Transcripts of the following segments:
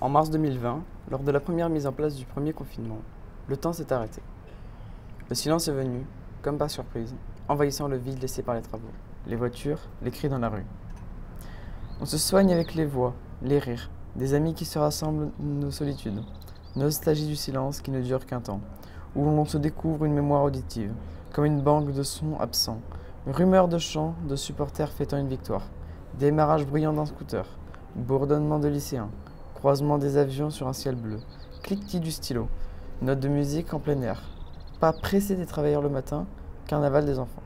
En mars 2020, lors de la première mise en place du premier confinement, le temps s'est arrêté. Le silence est venu, comme par surprise, envahissant le vide laissé par les travaux, les voitures, les cris dans la rue. On se soigne avec les voix, les rires, des amis qui se rassemblent nos solitudes, nostalgie du silence qui ne dure qu'un temps, où l'on se découvre une mémoire auditive, comme une banque de sons absents, rumeurs de chants, de supporters fêtant une victoire, démarrage bruyant d'un scooter, bourdonnement de lycéens, croisement des avions sur un ciel bleu, cliquetis du stylo, notes de musique en plein air, pas pressé des travailleurs le matin, carnaval des enfants.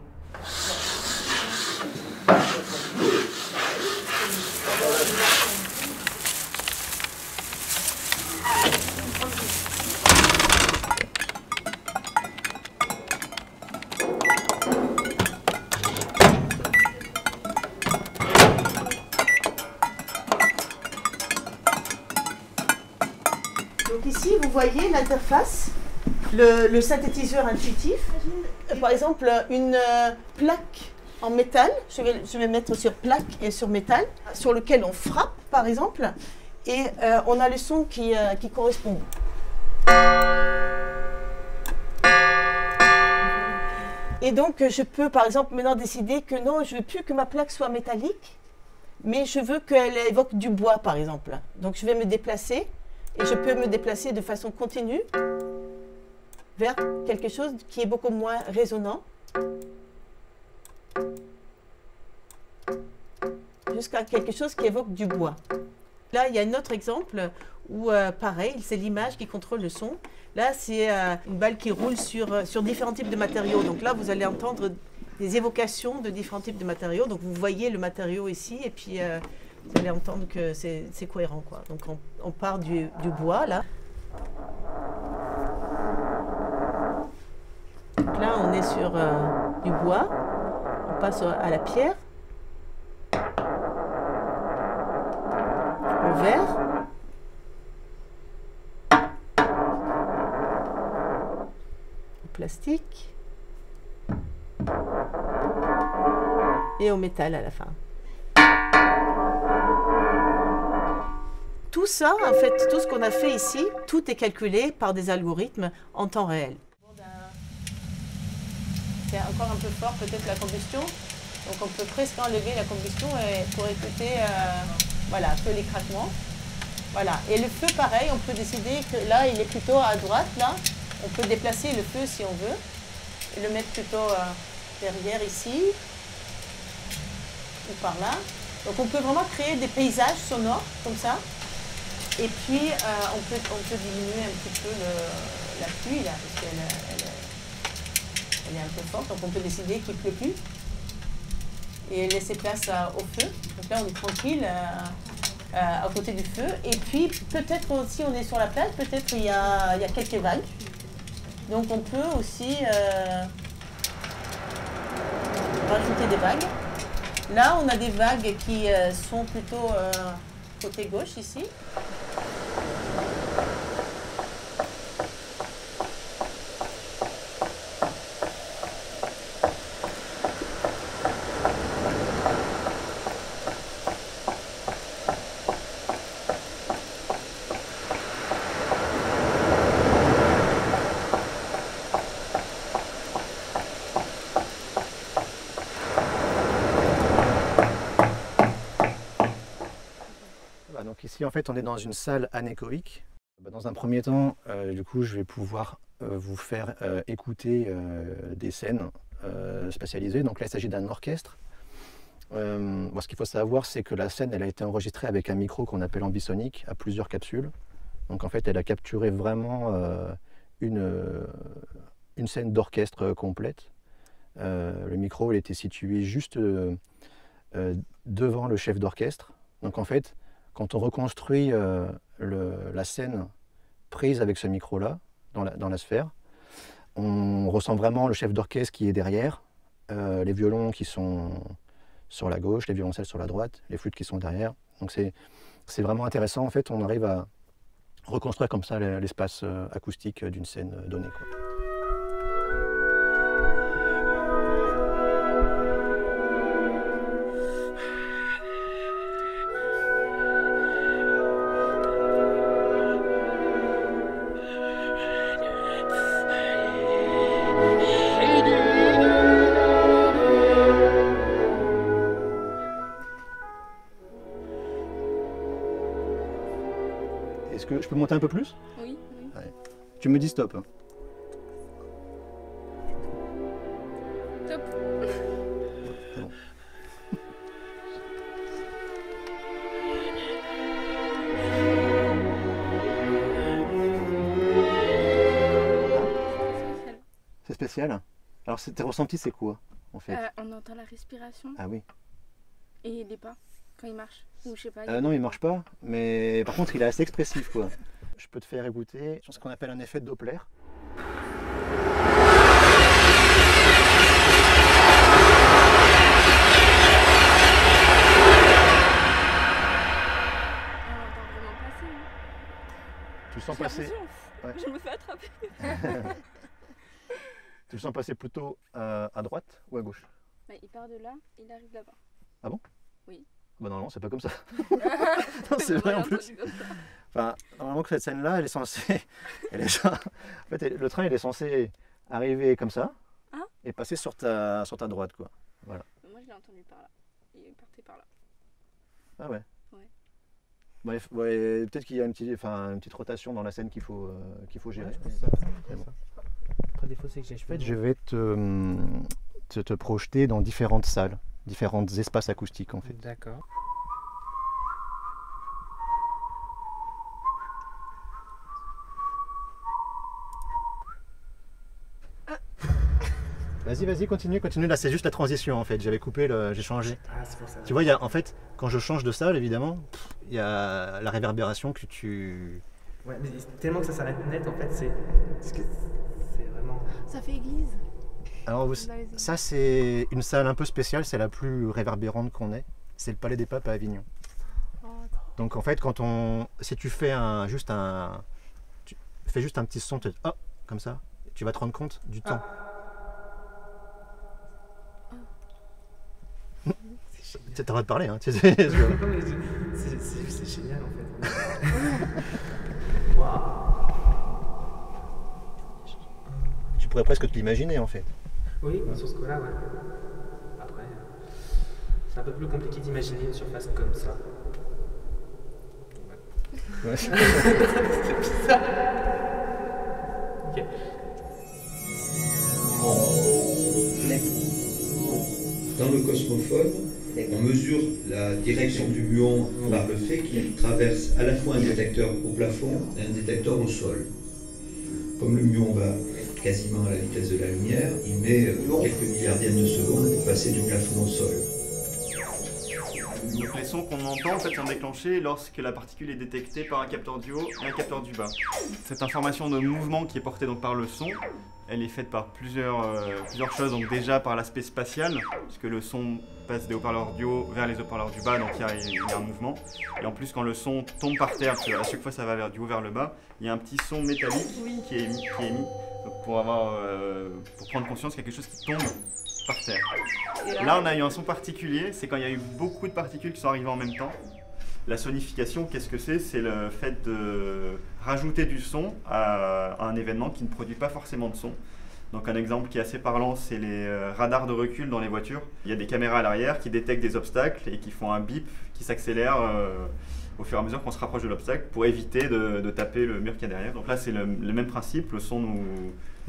Voyez l'interface, le, synthétiseur intuitif. Euh, Par exemple, une euh, plaque en métal, je vais, je vais mettre sur plaque et sur métal, sur lequel on frappe, par exemple, et euh, on a le son qui, qui correspond. Et donc, je peux, par exemple, maintenant décider que non, je ne veux plus que ma plaque soit métallique, mais je veux qu'elle évoque du bois, par exemple. Donc, je vais me déplacer et je peux me déplacer de façon continue vers quelque chose qui est beaucoup moins résonnant jusqu'à quelque chose qui évoque du bois. Là, il y a un autre exemple où, euh, pareil, c'est l'image qui contrôle le son. Là, c'est euh, une balle qui roule sur, euh, sur différents types de matériaux. Donc là, vous allez entendre des évocations de différents types de matériaux. Donc vous voyez le matériau ici et puis vous allez entendre que c'est cohérent. Quoi. Donc on, part du, bois, là. Donc là, on est sur euh, du bois. On passe à la pierre. Au verre. Au plastique. Et au métal à la fin. Tout ça, en fait, tout ce qu'on a fait ici, tout est calculé par des algorithmes en temps réel. C'est encore un peu fort peut-être la combustion. Donc on peut presque enlever la combustion pour écouter euh, voilà, les craquements. Voilà. Et le feu, pareil, on peut décider que là, il est plutôt à droite, là. On peut déplacer le feu si on veut et le mettre plutôt euh, derrière ici ou par là. Donc on peut vraiment créer des paysages sonores comme ça. Et puis euh, on, peut, on peut diminuer un petit peu la pluie là, parce qu'elle elle, est un peu forte. Donc on peut décider qu'il ne pleut plus et laisser place au feu. Donc là on est tranquille euh, euh, à côté du feu. Et puis peut-être aussi on est sur la plage, peut-être il y a, il y a quelques vagues. Donc on peut aussi rajouter des vagues. Là, on a des vagues qui sont plutôt côté gauche ici. Bah, donc ici, en fait, on est dans une salle anéchoïque. Bah, dans un premier temps, euh, du coup, je vais pouvoir euh, vous faire euh, écouter des scènes spatialisées. Donc là, il s'agit d'un orchestre. Ce qu'il faut savoir, c'est que la scène, elle a été enregistrée avec un micro qu'on appelle ambisonique à plusieurs capsules. Donc en fait, elle a capturé vraiment une, une scène d'orchestre complète. Le micro, il était situé juste devant le chef d'orchestre. Donc en fait, quand on reconstruit la scène prise avec ce micro-là, dans la, sphère, on ressent vraiment le chef d'orchestre qui est derrière, euh, les violons qui sont sur la gauche, les violoncelles sur la droite, les flûtes qui sont derrière. Donc c'est vraiment intéressant. En fait, on arrive à reconstruire comme ça l'espace euh, acoustique d'une scène euh, donnée. Monter un peu plus Oui, oui. Tu me dis stop. hein. Top. C'est bon. Spécial. C'est spécial. Alors tes ressentis c'est quoi en fait Euh, on entend la respiration Ah oui. et les pas quand il marche. Ou je sais pas. Euh, non, il marche pas, mais par contre il est assez expressif quoi. Je peux te faire écouter ce qu'on appelle un effet de Doppler. On entend vraiment passer. hein. Tu le sens passer, Ouais. Je me fais attraper. tu le sens passer plutôt euh, à droite ou à gauche? Bah, il part de là, il arrive là-bas. Bah normalement c'est pas comme ça. Non, c'est vrai en plus. Enfin, normalement que cette scène-là, elle est censée, elle est, en fait, le train il est censé arriver comme ça Ah. et passer sur ta, sur ta droite quoi. Moi, je l'ai entendu par là. Il partait par là. Ah ouais. Ouais. Bref, ouais, peut-être qu'il y a une petite, enfin, une petite rotation dans la scène qu'il faut, euh, qu'il faut gérer. Ouais, je pense que ça va, C'est bon. Après, défaut, c'est que j'ai les En cheveux fait, je vais te, hum, te, te projeter dans différentes salles, différents espaces acoustiques en fait. D'accord. Vas-y, vas-y, continue, continue. Là, c'est juste la transition en fait. J'avais coupé, le... j'ai changé. Ah, c'est pour ça. Tu vois, il y a, en fait, quand je change de salle, évidemment, il y a la réverbération que tu. Ouais, mais tellement que ça s'arrête net, en fait, c'est. C'est vraiment. Ça fait église. Alors, vous- ça, c'est une salle un peu spéciale, c'est la plus réverbérante qu'on ait. C'est le Palais des Papes à Avignon. Donc, en fait, quand on. Si tu fais un, juste un. Tu fais juste un petit son, tu oh, comme ça, tu vas te rendre compte du temps. C'est génial. Tu t'arrêtes de parler, hein. c'est- génial, en fait. Waouh. tu pourrais presque te l'imaginer, en fait. Oui, sur ce coup-là, ouais. Après, euh, c'est un peu plus compliqué d'imaginer une surface comme ça. Ouais. Ok. Dans le cosmophone, on mesure la direction du muon par le fait qu'il traverse à la fois un détecteur au plafond et un détecteur au sol. Comme le muon va quasiment à la vitesse de la lumière, il met euh, quelques milliardièmes de seconde pour passer du plafond au sol. Donc les sons qu'on entend en fait sont déclenchés lorsque la particule est détectée par un capteur du haut et un capteur du bas. Cette information de mouvement qui est portée donc par le son, elle est faite par plusieurs, euh, plusieurs choses. Donc déjà par l'aspect spatial, puisque le son passe des haut-parleurs du haut vers les haut-parleurs du bas, donc il y, a- il y a un mouvement. Et en plus quand le son tombe par terre, parce qu'à chaque fois ça va vers, du haut vers le bas, il y a un petit son métallique qui est émis, qui est émis donc pour, avoir, euh, pour prendre conscience qu'il y a quelque chose qui tombe par terre. Là, on a eu un son particulier, c'est quand il y a eu beaucoup de particules qui sont arrivées en même temps. La sonification, qu'est-ce que c'est? C'est le fait de rajouter du son à à un événement qui ne produit pas forcément de son. Donc un exemple qui est assez parlant, c'est les euh, radars de recul dans les voitures. Il y a des caméras à l'arrière qui détectent des obstacles et qui font un bip qui s'accélère euh, au fur et à mesure qu'on se rapproche de l'obstacle pour éviter de, de taper le mur qu'il y a derrière. Donc là, c'est le, le même principe, le son nous,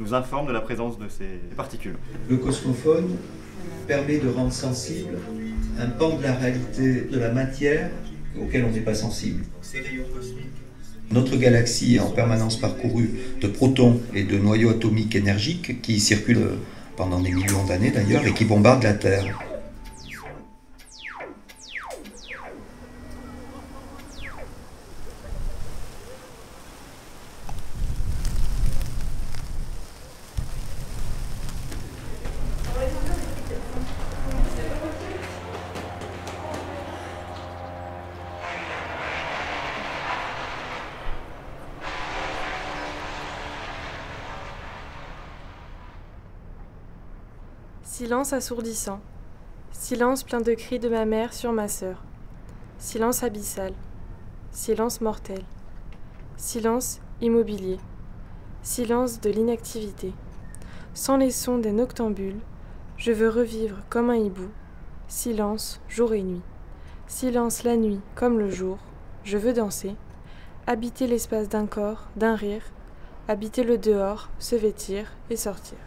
nous informe de la présence de ces particules. Le cosmophone permet de rendre sensible un pan de la réalité de la matière auquel on n'est pas sensible. Notre galaxie est en permanence parcourue de protons et de noyaux atomiques énergiques qui circulent pendant des millions d'années d'ailleurs et qui bombardent la Terre. Silence assourdissant. Silence plein de cris de ma mère sur ma sœur. Silence abyssal. Silence mortel. Silence immobilier. Silence de l'inactivité. Sans les sons des noctambules, je veux revivre comme un hibou. Silence jour et nuit. Silence la nuit comme le jour. Je veux danser. habiter l'espace d'un corps, d'un rire, habiter le dehors, se vêtir et sortir.